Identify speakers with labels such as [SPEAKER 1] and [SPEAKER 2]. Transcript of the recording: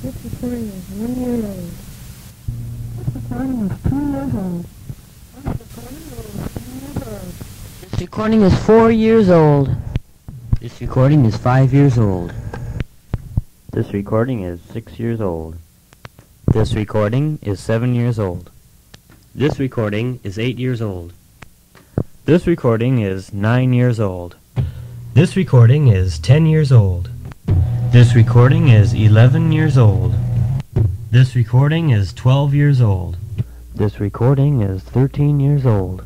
[SPEAKER 1] This recording is one year old. This recording is two years old. This recording is four years old.
[SPEAKER 2] This recording is five years old. This recording is six years old. This recording is seven years old. This recording is eight years old. This recording is nine years old. This recording is ten years old. This recording is eleven years old. This recording is twelve years old. This recording is thirteen years old.